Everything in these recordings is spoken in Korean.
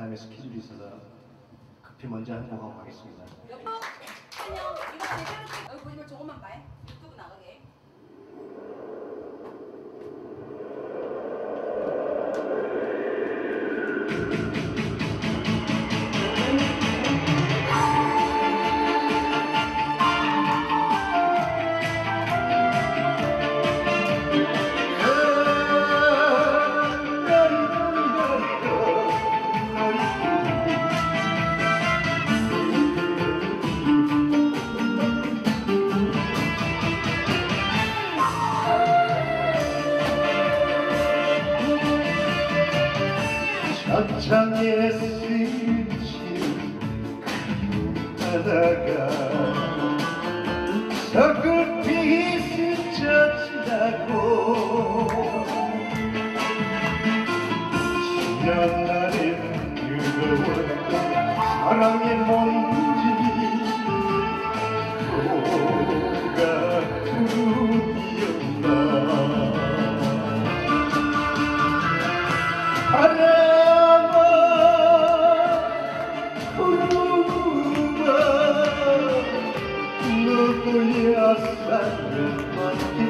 다음에 스케줄이 있어서 급히 먼저 한곡 하고 가겠습니다. 여보 안녕. 이거 제대로 찍 여기 보이면 조금만 봐요. 유튜브 나가게 천장에 스친 바다가 서글피 스쳐 지나고 지난날의 뜨거웠던 사랑의 먼 너도야 사랑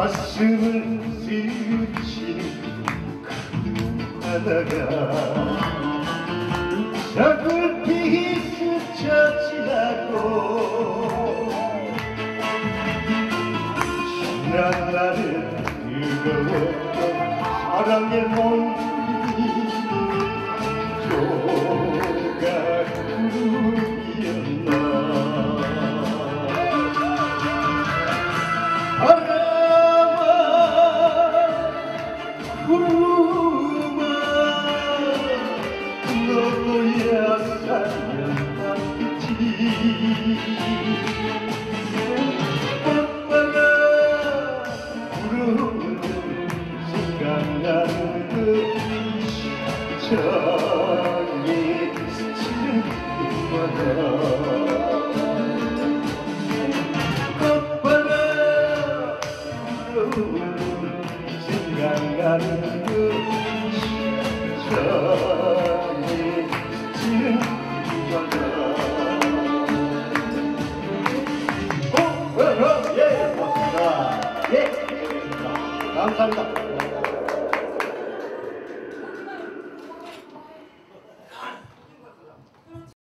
가슴을 그 바다가 서글피 스쳐 지나고 지난 날은 뜨거웠던 사랑의 몸 스치는 바다 꽃바다 부르는 생각나는 그 저기